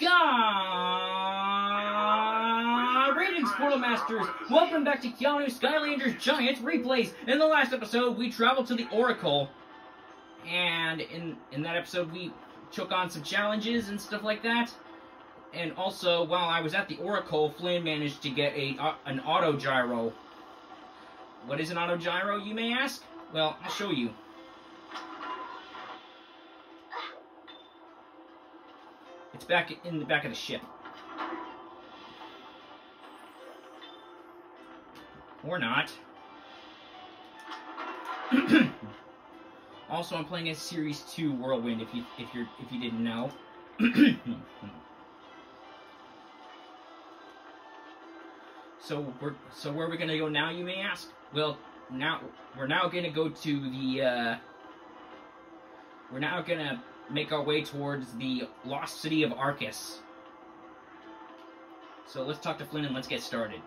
God! Greetings, Portal Masters! Welcome back to Keanu Skylanders Giants Replays! In the last episode, we traveled to the Oracle, and in, in that episode, we took on some challenges and stuff like that. And also, while I was at the Oracle, Flynn managed to get a uh, an auto gyro. What is an auto gyro, you may ask? Well, I'll show you. It's back in the back of the ship. Or not. also, I'm playing a Series 2 Whirlwind if you if you're if you didn't know. so we're so where are we gonna go now, you may ask? Well, now we're now gonna go to the uh, we're now gonna make our way towards the lost city of Arkus. So let's talk to Flynn and let's get started.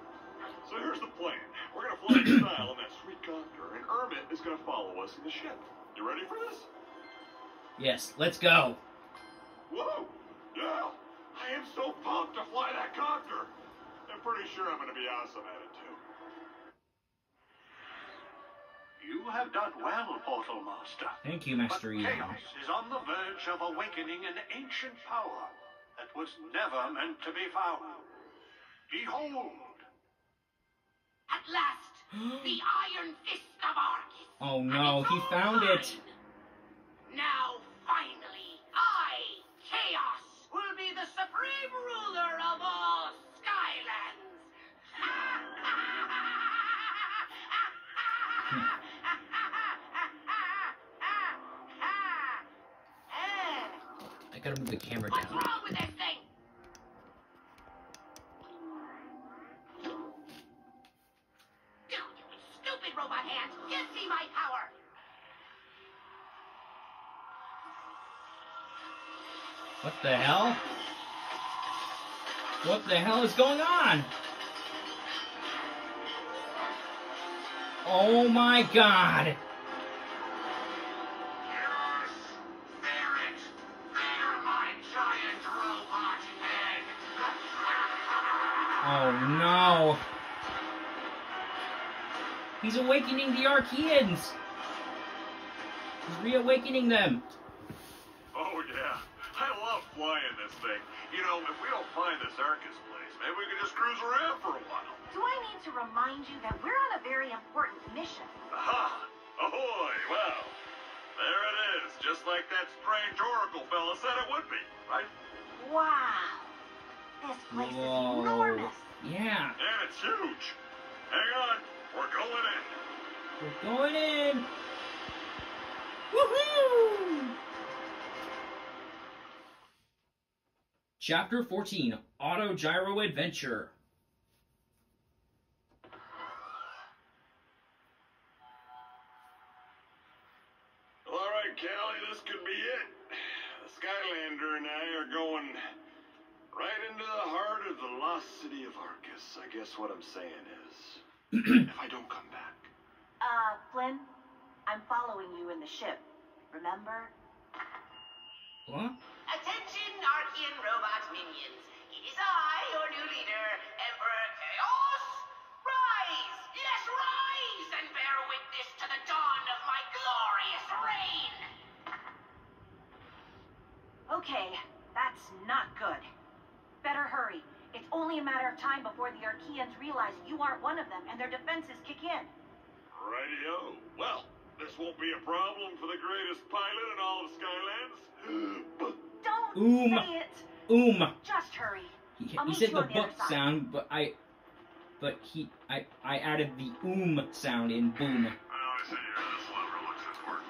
So here's the plan. We're gonna fly in style in that sweet copter, and Ermit is gonna follow us in the ship. You ready for this? Yes, let's go. Whoa! Yeah! I am so pumped to fly that copter! I'm pretty sure I'm gonna be awesome at it too. You have done well, Portal Master. Thank you, Master but Ian. Kaos is on the verge of awakening an ancient power that was never meant to be found. Behold! At last, the Iron Fist of Arkus. Oh no, he found it. Now, finally, I, Kaos, will be the supreme ruler gotta move the camera What's down. wrong with this thing? Dude, you stupid robot hands! You see my power! What the hell? What the hell is going on? Oh my god! Oh no! He's awakening the Arkeyans! He's reawakening them! Oh yeah, I love flying this thing. You know, if we don't find this Arkus place, maybe we can just cruise around for a while. Do I need to remind you that we're on a very important mission? Aha! Ahoy! Well, there it is, just like that strange Oracle fella said it would be, right? Wow. This place Whoa. is enormous. Yeah, And it's huge. Hang on, we're going in. we're going in! Woohoo! Chapter 14 Auto Gyro Adventure. Guess what I'm saying is, if I don't come back. Uh, Flynn, I'm following you in the ship. Remember? What? Attention, Arkeyan robot minions. It is I, your new leader, Emperor Kaos. Rise! Yes, rise! And bear witness to the dawn of my glorious reign! Okay, that's not good. Better hurry. It's only a matter of time before the Arkeyans realize you aren't one of them and their defenses kick in. Rightio. Well, this won't be a problem for the greatest pilot in all of Skylands. But Don't Oom. say it. Oom! Just hurry. He, he said the on the book side. sound, but I, but he, I, I added the oom sound in boom. I always say you're this lever looks important.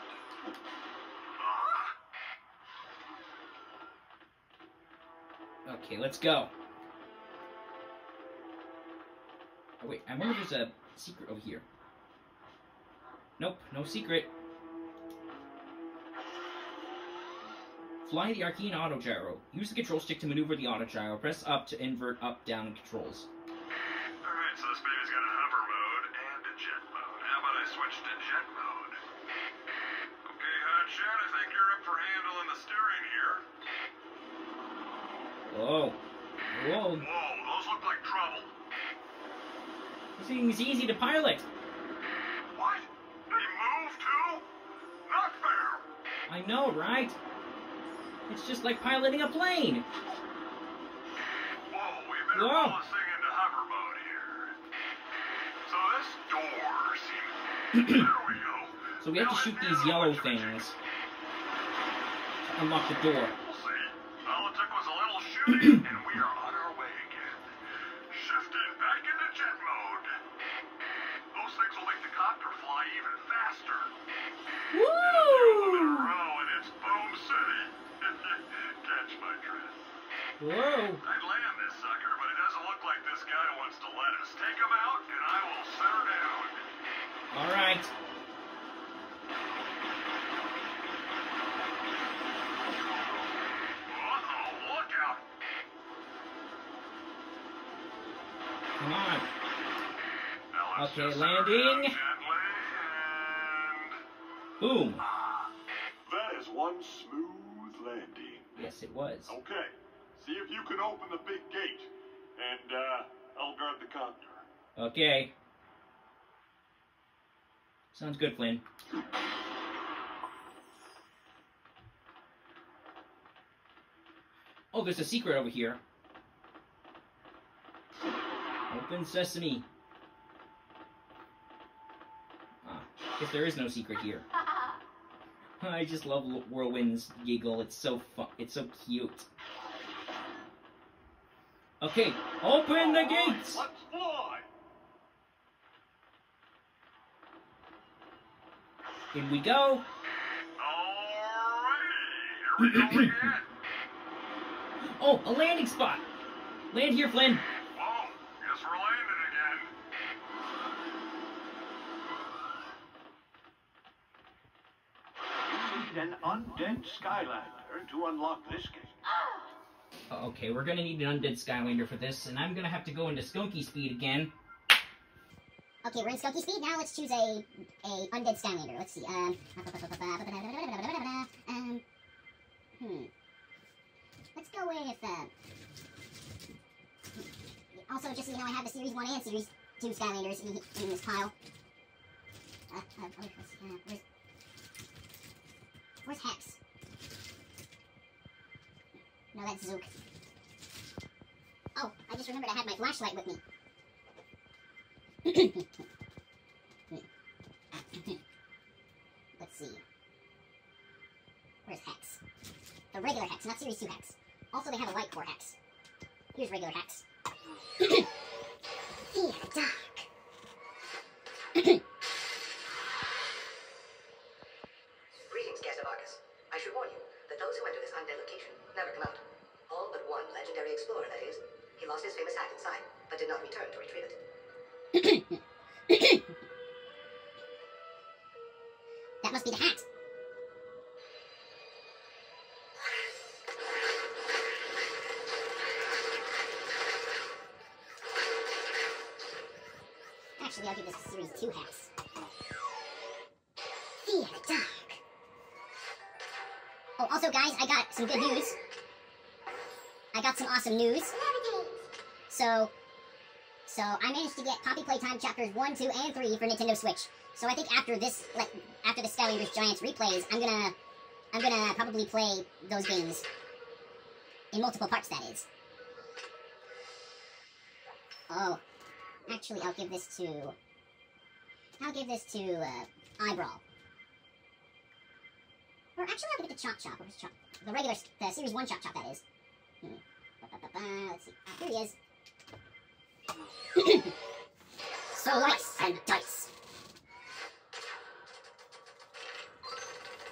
Ah, Okay, let's go. Oh wait, I wonder if there's a secret over here. Nope, no secret. Fly the Arcane Auto Gyro. Use the control stick to maneuver the auto gyro. Press up to invert up down controls. Alright, so this baby's got a hover mode and a jet mode. How about I switch to jet mode? Okay, Hotshot, I think you're up for handling the steering here. Whoa. Whoa. Whoa, those look like trouble. This thing's easy to pilot. What? They move too? Not fair. I know, right? It's just like piloting a plane. Whoa, we better Whoa. pull this thing into hover mode here. So this door seems. there we go. So we have to shoot these yellow things to unlock the door. We'll see. All it took was a little shooting, Come on. Okay, just set her landing. down gently, and... Boom. That is one smooth landing. Yes, it was. Okay, see if you can open the big gate, and uh, I'll guard the copter. Okay. Sounds good, Flynn. Oh, there's a secret over here. Open sesame. Ah, guess there is no secret here. I just love Whirlwind's giggle. It's so fun. It's so cute. Okay, open the gates. Let's fly. In we go. Alrighty, here we go again. Oh, a landing spot. Land here, Flynn. Skylander to unlock this gate. Okay, we're gonna need an undead Skylander for this, and I'm gonna have to go into Skunky Speed again. Okay, we're in Skunky Speed. Now let's choose a a undead Skylander. Let's see. Um, um, hmm. Let's go with. Uh, also, just so you know, I have the Series One and Series Two Skylanders in, in this pile. Uh, uh, oh, uh, where's Where's Hex? No, that's Zook. Oh, I just remembered I had my flashlight with me. Let's see. Where's Hex? The regular Hex, not Series 2 Hex. Also, they have a light core Hex. Here's regular Hex. Fear Dark. Actually, I'll give this Series 2 hats. Fear Dark. Oh, also, guys, I got some good news. I got some awesome news. So, so I managed to get Poppy Playtime chapters 1, 2, and 3 for Nintendo Switch. So I think after this, like, after the Skylanders Giants replays, I'm gonna, I'm gonna probably play those games in multiple parts. That is. Oh, actually, I'll give this to, I'll give this to uh, Eye-Brawl. Or actually, I'll give it to Chop Chop. Where's Chop? The regular, the Series One Chop Chop. That is. Hmm. Ba-ba-ba-ba, Let's see. Ah, here he is. so Slice and dice.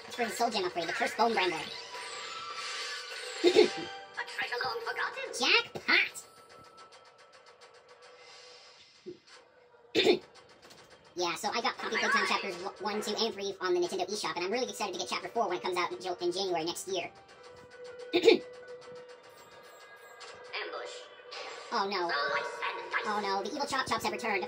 Let's bring the soul gem upgrade, the cursed bone brambler. A treasure long forgotten. Jackpot! Yeah, so I got Poppy Playtime chapters 1, 2, and 3 on the Nintendo eShop, and I'm really excited to get chapter 4 when it comes out in, January next year. Ambush. Oh no. Slice and dice. Oh no, the evil Chop Chops have returned.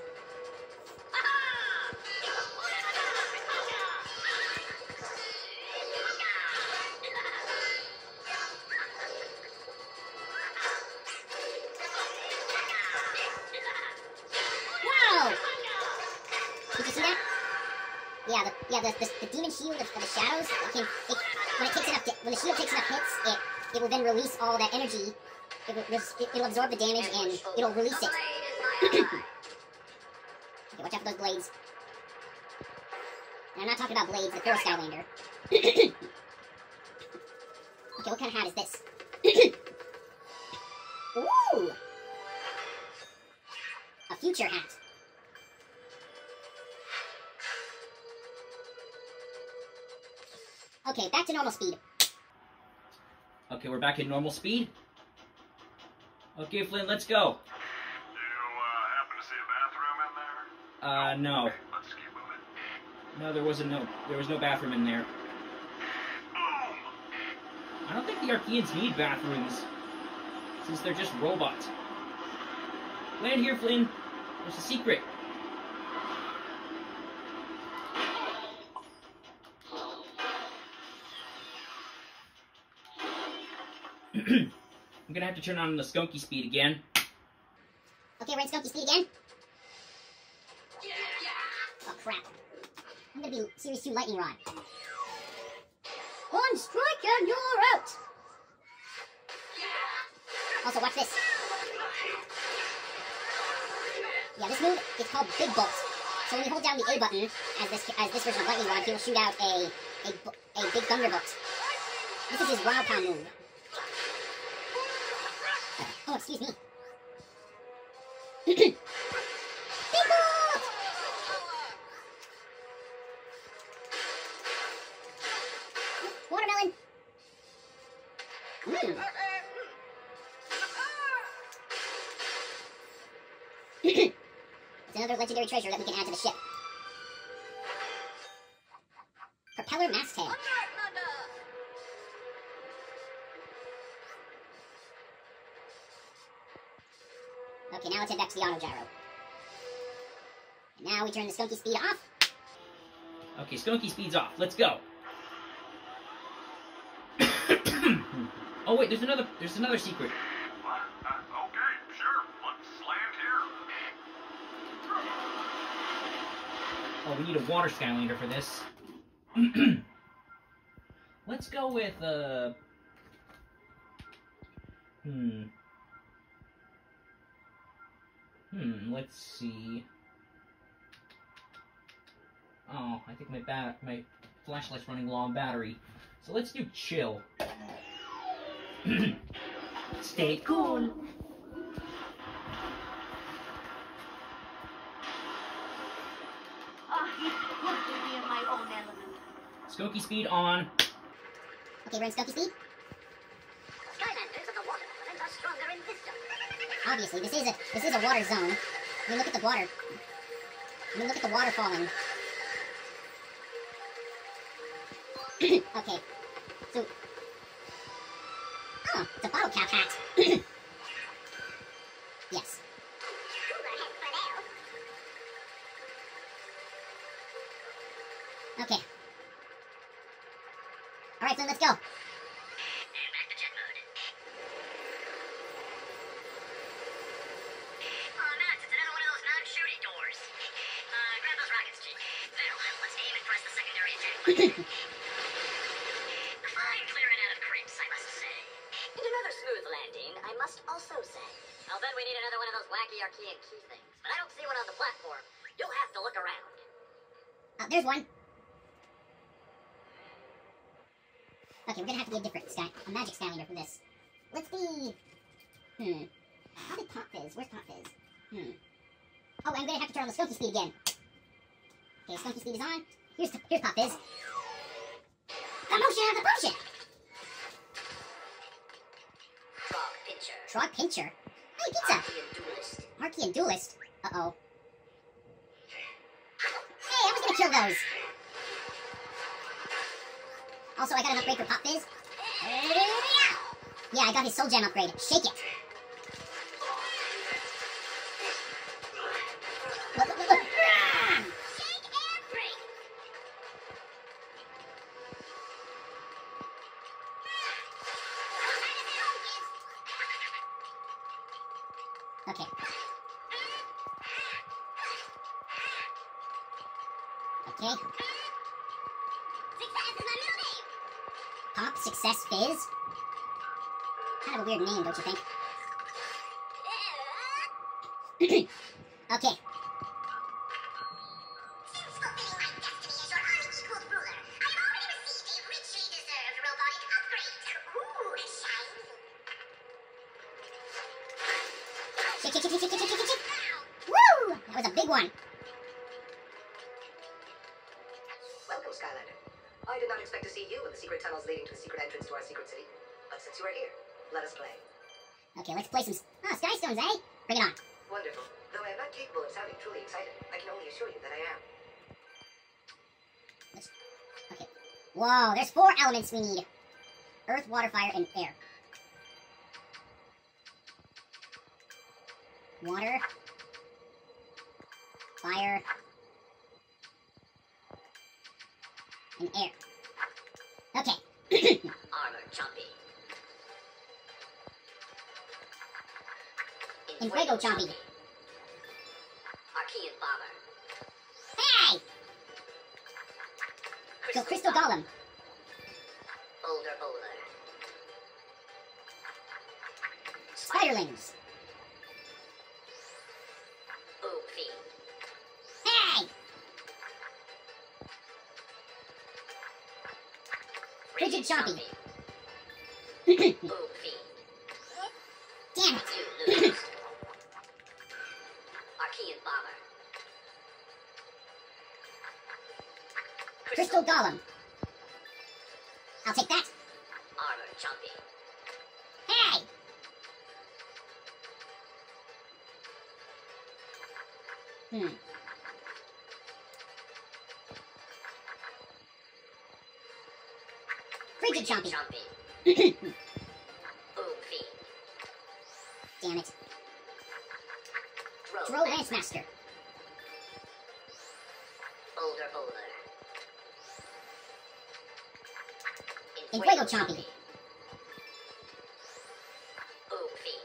Release all that energy. It will, it, will absorb the damage and it'll release it. okay, watch out for those blades. And I'm not talking about blades, the Thor Skylander. okay, what kind of hat is this? Ooh! A future hat. Okay, back to normal speed. Okay, we're back in normal speed. Okay, Flynn, let's go. You uh, happen to see a bathroom in there? Uh, no. Let's keep moving. No, there wasn't no there was no bathroom in there. Boom! I don't think the Arkeyans need bathrooms. Since they're just robots. Land here, Flynn. There's a secret. I'm gonna have to turn on the skunky speed again. Okay, we're in Skunky speed again. Oh crap. I'm gonna be Series 2 Lightning Rod. One strike and you're out! Also, watch this. Yeah, this move is called Big Bolt. So when you hold down the A button, as this as this version of Lightning Rod, he'll shoot out a a, a big thunderbolt. This is his Wild Pound move. Oh, excuse me. Watermelon! Mm. it's another legendary treasure that we can add to the ship. Now let's head back to the auto gyro. And now we turn the skunky speed off. Okay, skunky speed's off. Let's go. oh wait, there's another there's another secret. What? Uh, okay, sure. Let's land here. Oh, we need a water Skylander for this. Let's go with, uh... Hmm. Hmm, let's see. Oh, I think my bat my flashlight's running low on battery. So let's do chill. Stay cool. Ah, it's good to be in my own element. Skunky speed on. Okay, we're in skunky speed. Obviously, this is a this is a water zone. I mean, look at the water. I mean, look at the water falling. okay, so oh, it's a bottle cap hat. Skunky speed again. Okay, Skunky speed is on. Here's here's Pop Fizz. The motion of the potion. Frog Pincher. Frog Pincher. Hey, pizza. Arkeyan Duelist. Arkeyan Duelist. Uh oh. Hey, I was gonna kill those. Also, I got an upgrade for Pop Fizz. Yeah, I got his Soul Gem upgrade. Shake it. Let us play. Okay, let's play some... Oh, Sky Stones, eh? Bring it on. Wonderful. Though I am not capable of sounding truly excited, I can only assure you that I am. Okay. Whoa, there's four elements we need. Earth, water, fire, and air. Water. Fire. And air. Okay. Armor Chompy. Infuego Chompy. Arkeyan Bomber. Hey! Go Crystal Golem. That. Armor Chompy. Hey! Hmm. Frigid Chompy. Chompy. Damn it. Throw, Lance Master. Infuego Chompy. Ooh Fiend.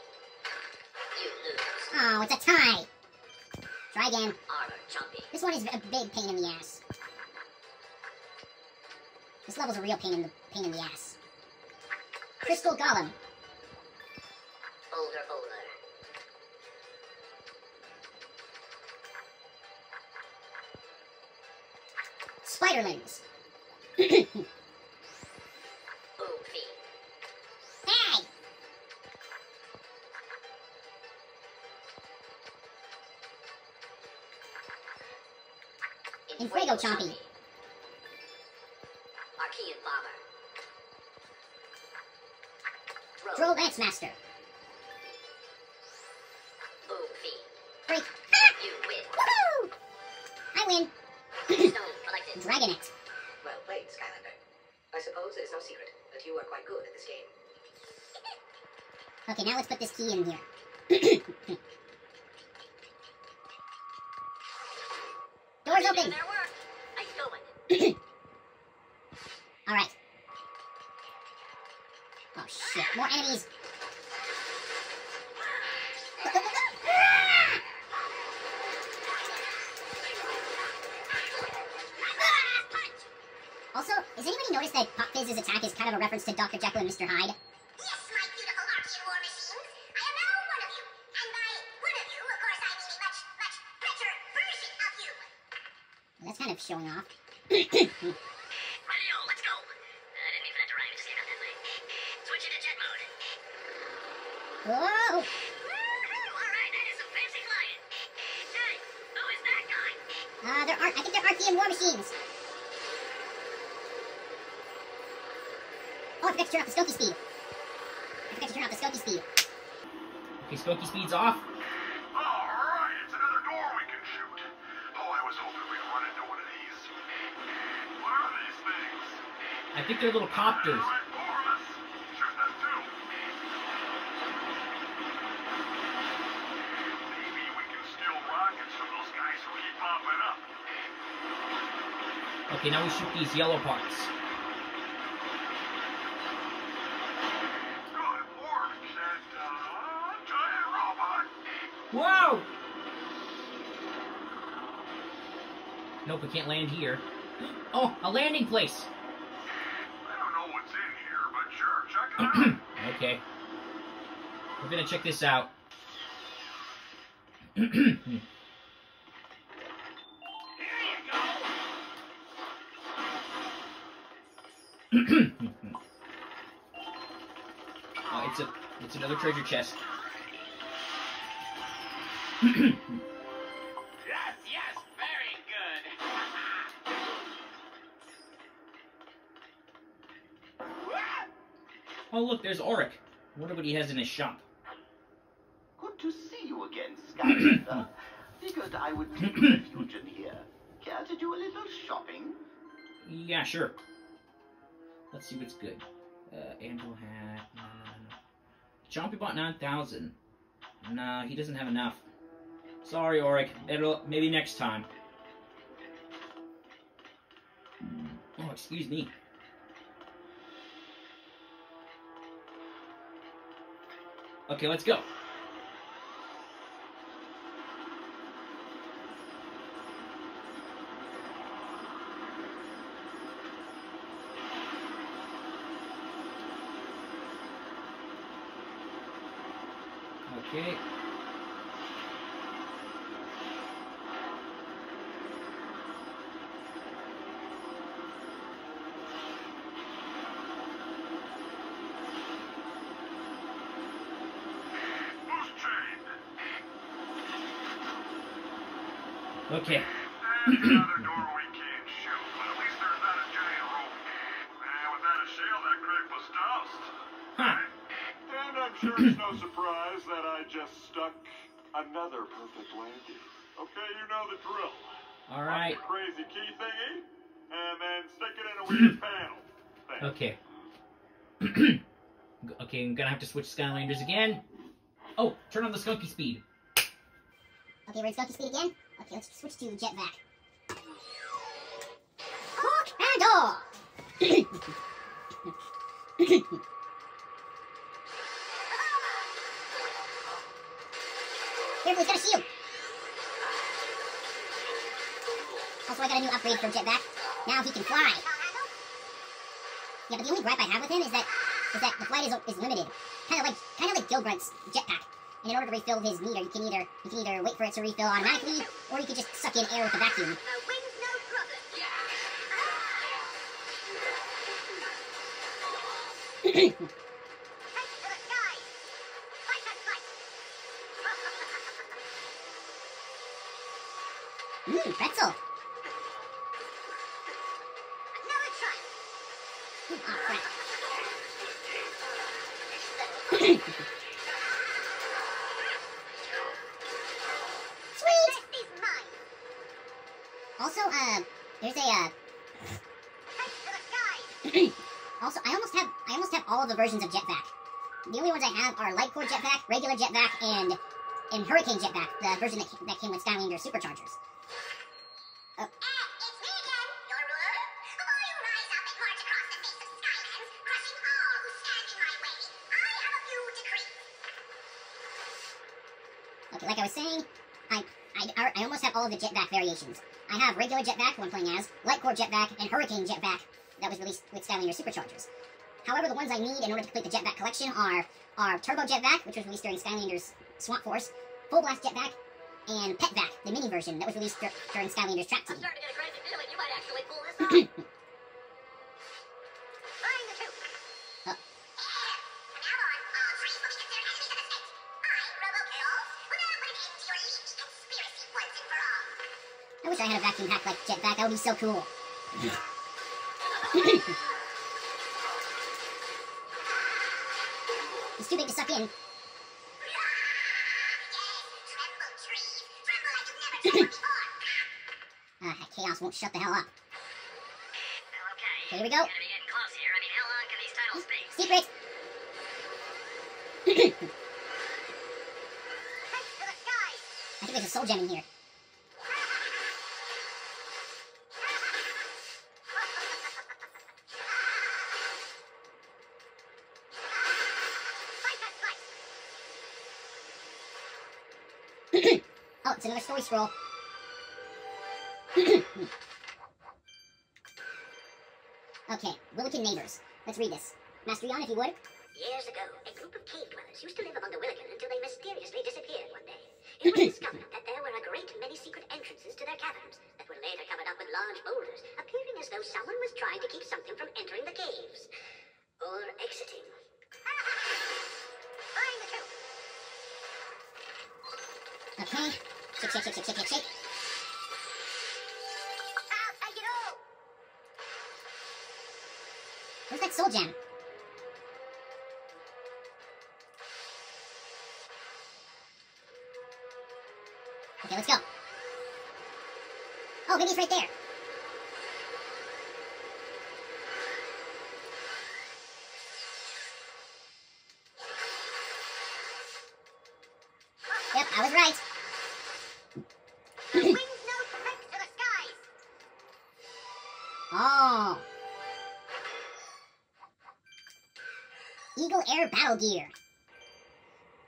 You lose. Oh, it's a tie. Try again. This one is a big pain in the ass. This level's a real pain in the pain in the ass. Crystal Golem. Arkeyan Bomber. Throw Lance Master. Ooh Fiend. Break. You win. Woohoo! I win. Stone collected. Dragonet. Well played, Skylander. I suppose it is no secret that you are quite good at this game. Okay, now let's put this key in here. Mr. Hyde? Yes, my beautiful Arkeyan war machines. I am now one of you. And by one of you, of course, I mean a much, much better version of you. That's kind of showing off. Radio, let's go. I didn't mean for that to rhyme. It just came out that way. Switch into jet mode. Whoa! All right, that is some fancy flying. Hey, who is that guy? Uh, there aren't. I think they're Arkeyan war machines. Oh, I forgot to turn off the Skunky speed. I forgot to turn off the Skunky speed. Okay, Skunky speed's off. All right, it's another door we can shoot. Oh, I was hoping we'd run into one of these. What are these things? I think they're little copters. Shoot them too. Maybe we can steal rockets from those guys who keep popping up. Okay, now we shoot these yellow parts. Nope, we can't land here. Oh, a landing place. I don't know what's in okay. We're gonna check this out. oh, it's a it's another treasure chest. oh look, there's Auric. Wonder what he has in his shop. Good to see you again, Skylander. Figured I would take refuge in here. Care to do a little shopping? Yeah, sure. Let's see what's good. Uh, Angel hat. No, no, no, no. Chompy Bot 9,000. Nah, he doesn't have enough. Sorry, Auric. It'll, maybe next time. Oh, excuse me. Okay, let's go. I'm sure it's no surprise that I just stuck another perfect landing. Okay, you know the drill. All right. Pop the crazy key thingy, and then stick it in a weird panel. Thing. Okay. okay, I'm gonna have to switch Skylanders again. Oh, turn on the skunky speed. Okay, we're in Skunky Speed again. Okay, let's switch to Jetvac. Hawk and awe! Careful, he's got a shield. Also, I got a new upgrade for Jetvac. Now he can fly. Yeah, but the only gripe I have with him is that is that the flight is, is limited. Kind of like kind of like Gill Grunt's jetpack. And in order to refill his meter, you can either you can either wait for it to refill automatically, or you can just suck in air with a vacuum. Mmm, pretzel. Mm, oh, crap. Versions of Jetvac. The only ones I have are Light Core Jetvac, regular Jetvac, and and Hurricane Jetvac, the version that, that came with Skylander Superchargers. Oh. Okay, like I was saying, I, I, I almost have all of the Jetvac variations. I have regular Jetvac, who I'm playing as, light core Jetvac, and hurricane Jetvac that was released with Skylander Superchargers. However, the ones I need in order to complete the Jetvac collection are, are turbo Jetvac, which was released during Skylander's Swap Force, full blast Jetvac, and pet vac, the mini version that was released dur- during Skylander's Trap Team. starting to get a crazy feeling you might actually pull this off. Find the truth. From now on, all trees will be considered enemies of the state. I, Robo-Kaos, will now put an end to your leaky conspiracy once and for all. I wish I had a vacuum pack like Jetvac, that would be so cool. Before. Ah, that Kaos won't shut the hell up. Okay. Here we go. Gonna be getting close here. I mean, how long can these titles be? Secret! Thanks to the skies. I think there's a soul gem in here. Story scroll. okay, Willikin Neighbors. Let's read this. Master Eon, if you would. Years ago, a group of cave dwellers used to live among the Willikin until they mysteriously disappeared one day. It was discovered that there were a great many secret entrances to their caverns that were later covered up with large boulders, appearing as though someone was trying to keep something Air Battle Gear.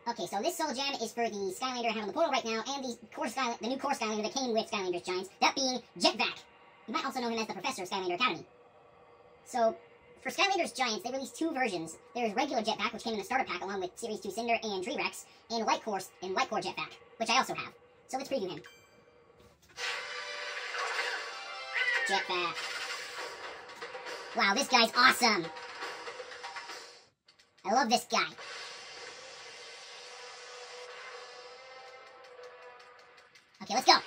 Okay, so this soul gem is for the Skylander on the portal right now, and the core Sky, the new core Skylander that came with Skylanders Giants, that being Jetvac. You might also know him as the Professor of Skylander Academy. So, for Skylanders Giants, they released two versions. There's regular Jetvac, which came in the starter pack along with Series 2 Cynder and Tree Rex, and Light Core, and Light Core Jetvac, which I also have. So let's preview him. Jetvac. Wow, this guy's awesome. I love this guy. Okay, let's go. Ow.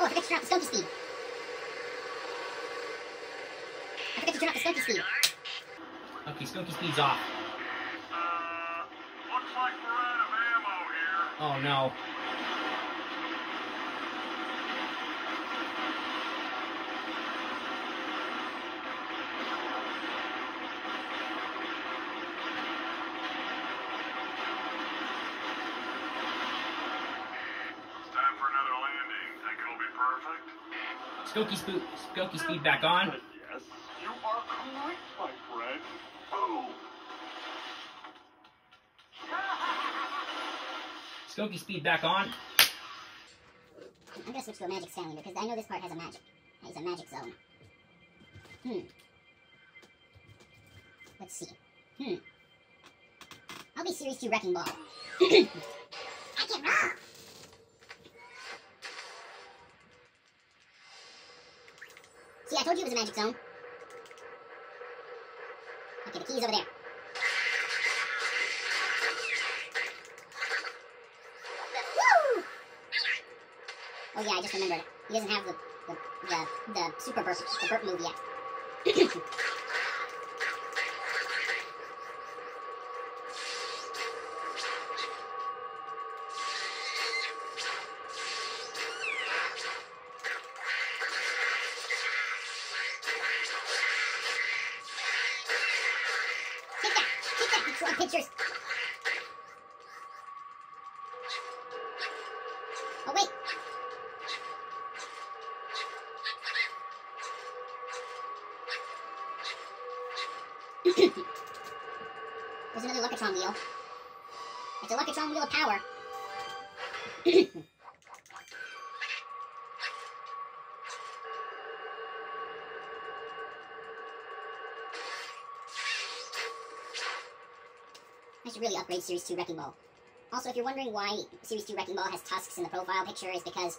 Oh, I forgot to turn off the skunky speed. I forgot to turn off the skunky speed. Okay, Skunky Speed's off. Uh, looks like we're out of ammo here. Oh no. It's time for another landing. Think it'll be perfect? Skunky, Spo- Skunky Speed back on. Yes, you are correct, my friend. Boom! Skunky Speed back on. I'm gonna switch to a magic cylinder because I know this part has a magic. It's a magic zone. Hmm. Let's see. Hmm. I'll be Series 2 Wrecking Ball. was a magic zone. Okay, the key's over there. Woo! Oh yeah, I just remembered. He doesn't have the the the, the super burp the burp move yet. I should really upgrade Series 2 Wrecking Ball. Also, if you're wondering why Series 2 Wrecking Ball has tusks in the profile picture, is because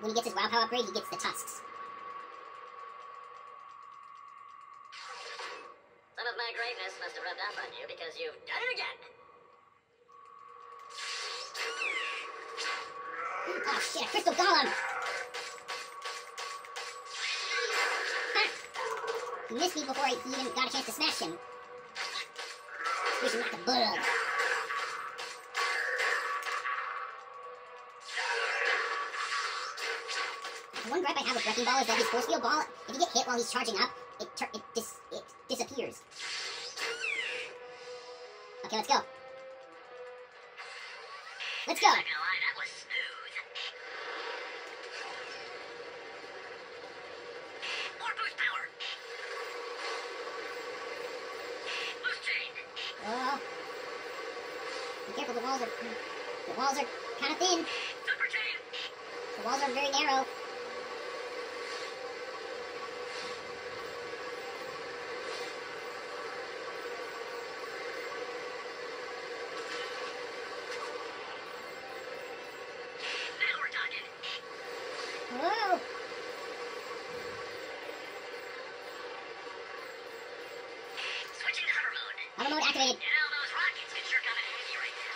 when he gets his WoW Power upgrade, he gets the tusks. Charging up, it tur- it, dis- it disappears. Okay, let's go. Let's go! Not gonna lie, that was smooth. More boost power. Boost chain. Oh. Be careful, the walls are the walls are kind of thin. Super chain. The walls are very narrow. Auto mode activated. You know, those rockets can sure come in handy right now.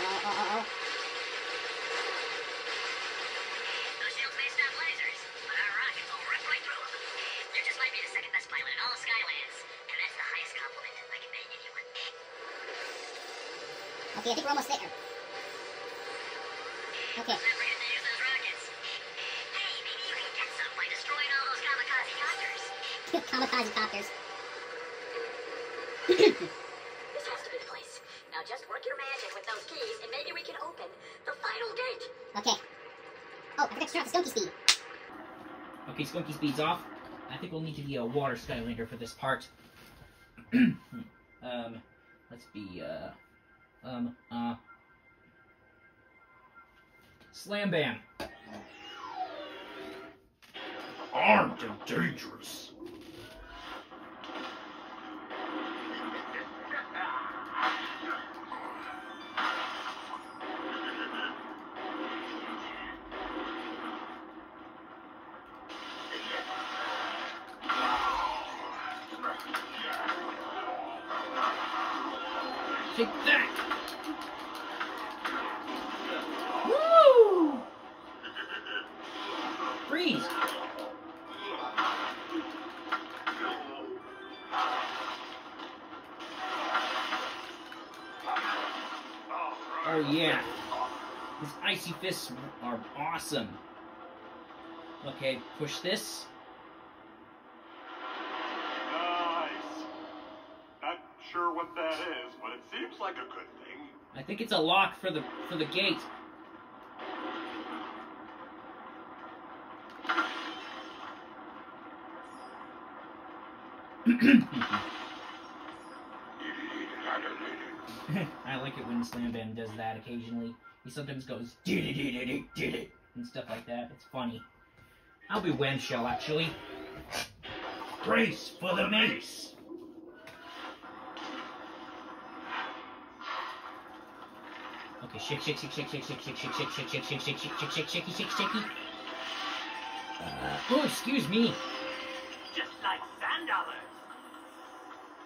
Oh, oh, oh, oh. Those shields may stop lasers, but our rockets will rip right through them. You just might be the second best pilot in all of Skylands, and that's the highest compliment I can pay anyone. Okay, I think we're almost there. Okay. Don't forget to use those rockets. Hey, maybe you can get some by destroying all those kamikaze copters. Kamikaze copters. This has to be the place. Now just work your magic with those keys, and maybe we can open the final gate. Okay. Oh, I forgot to turn off the Skunky speed. Okay, Skunky speed's off. I think we'll need to be a water Skylander for this part. um, uh, Slam Bam. Armed and dangerous. Fists are awesome. Okay, push this. Nice. Not sure what that is, but it seems like a good thing. I think it's a lock for the for the gate. I like it when Slam Bam does that occasionally. He sometimes goes did it did it did it and stuff like that. It's funny. I'll be Wham actually. Brace for the mace. Okay, shake, shake, shake, shake, shake, shake, shake, shake, shake, shake, shake, shake, shake, shake, shake, shake, shaky, shake, shaky. Uh, oh, excuse me. Just like sand dollars.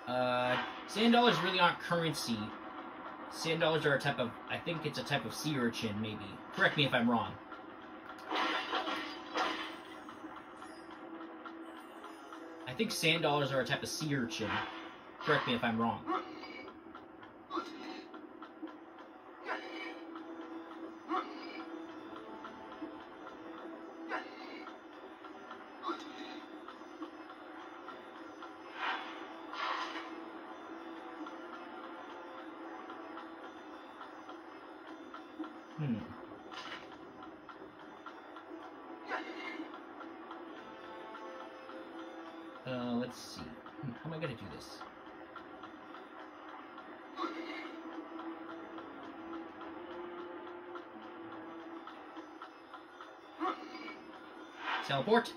Uh, sand dollars really aren't currency. Sand dollars are a type of, I think it's a type of sea urchin, maybe. Correct me if I'm wrong. I think sand dollars are a type of sea urchin. Correct me if I'm wrong. How am I gonna do this? Teleport.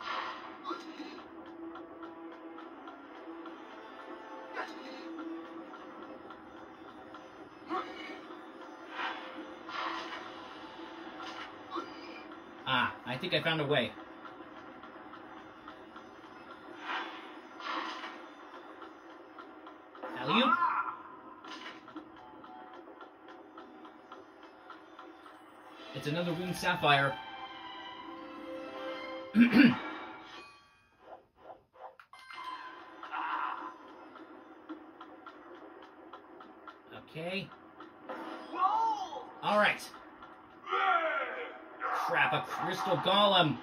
Ah, I think I found a way. Another winged sapphire. okay. Whoa! All right. Crap, a crystal golem.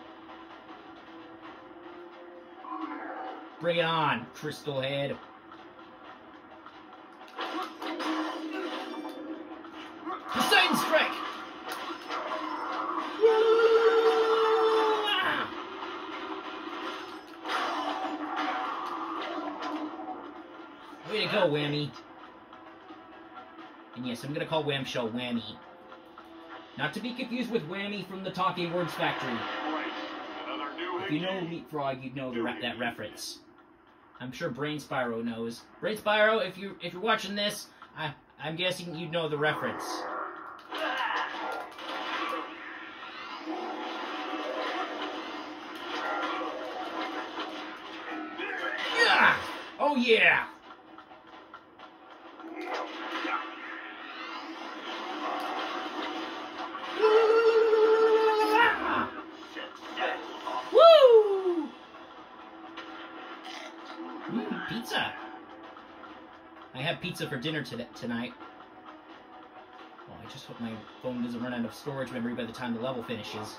Bring it on, crystal head. Way to go, Whammy. And yes, I'm gonna call Wham-Shell Whammy. Not to be confused with Whammy from the Talking Words Factory. If you know Leapfrog, you'd know re that reference. I'm sure Brain Spyro knows. Brain Spyro, if you if you're watching this, I I'm guessing you'd know the reference. Yeah! Oh yeah! Pizza for dinner to- tonight. Oh, I just hope my phone doesn't run out of storage memory by the time the level finishes.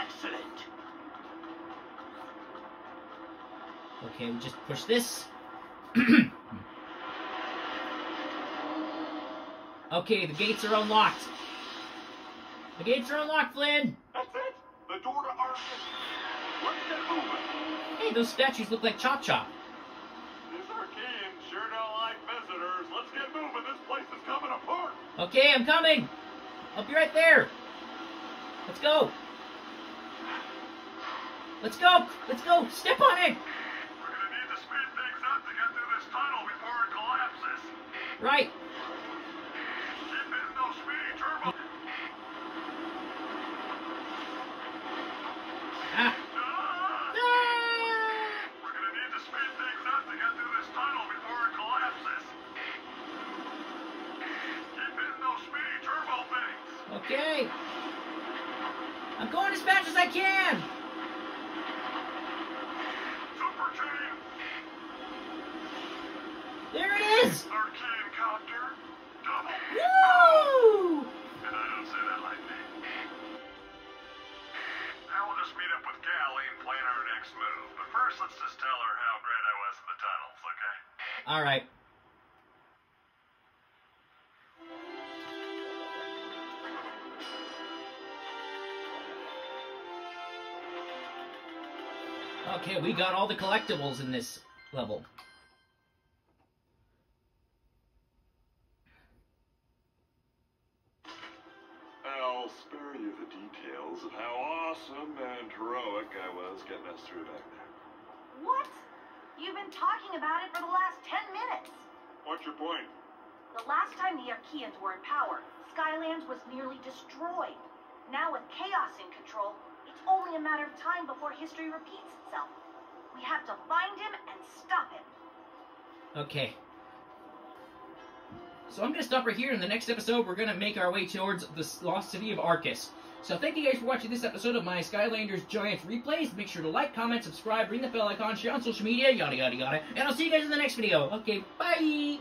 Excellent. Okay, we just push this. okay, the gates are unlocked. The gates are unlocked, Flynn! That's it. The door to Arkus. Let's get moving. Hey, those statues look like Chop Chop. These Arkeyans sure don't like visitors. Let's get moving. This place is coming apart. Okay, I'm coming! I'll be right there! Let's go! Let's go! Let's go! Step on it! We're gonna need to speed things up to get through this tunnel before it collapses. Right! Meet up with Callie and plan our next move. But first, let's just tell her how great I was in the tunnels, okay? Alright. Okay, we got all the collectibles in this level. Was nearly destroyed. Now with Kaos in control, it's only a matter of time before history repeats itself. We have to find him and stop him. Okay. So I'm going to stop right here. In the next episode, we're going to make our way towards the lost city of Arkus. So thank you guys for watching this episode of my Skylanders Giants replays. Make sure to like, comment, subscribe, ring the bell icon, share on social media, yada yada yada. And I'll see you guys in the next video. Okay, bye!